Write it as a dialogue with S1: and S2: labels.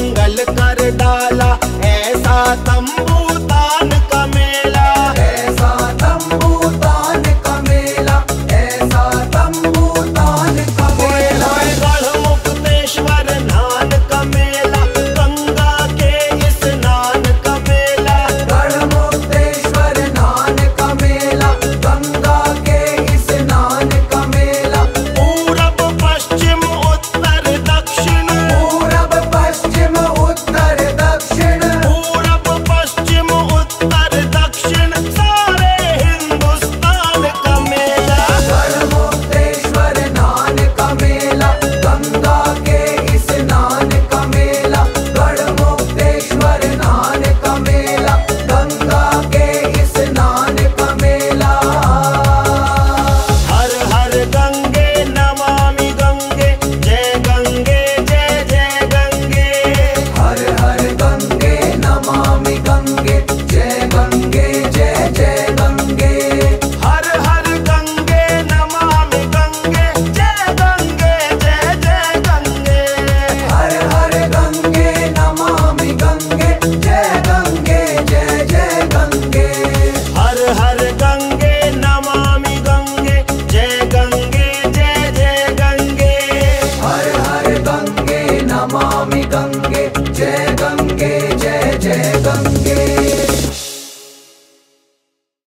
S1: में मंगल कर डाला।